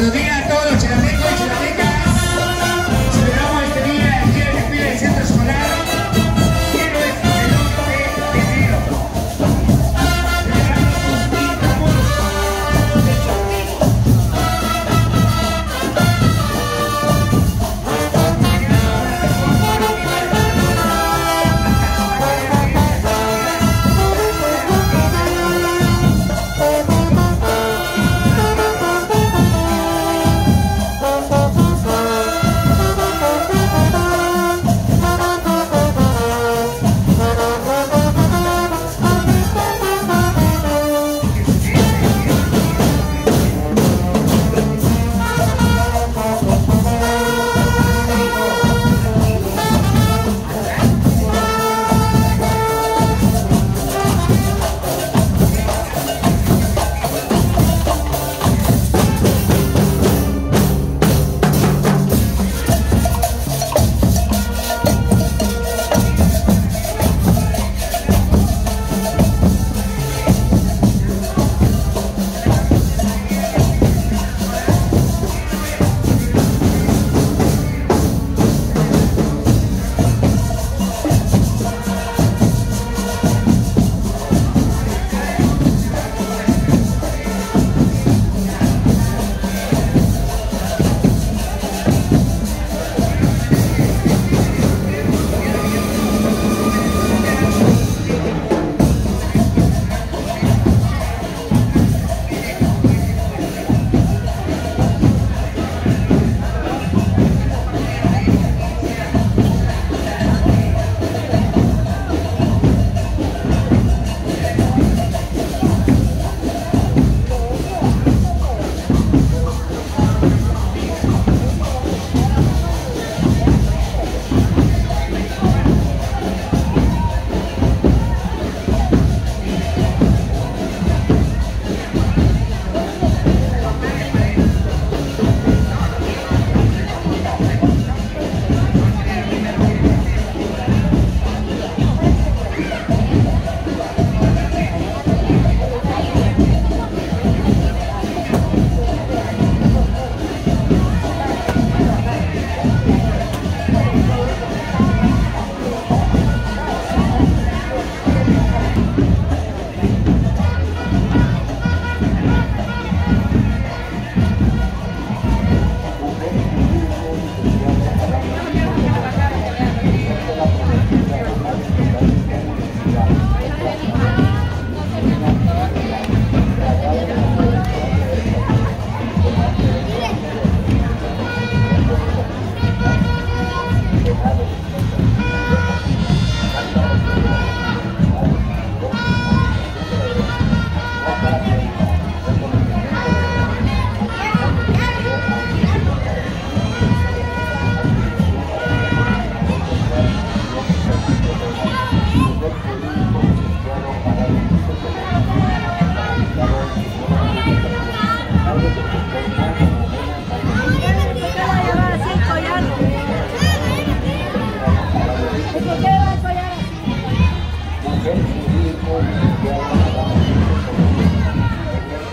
Buenos días a todos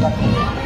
Gracias.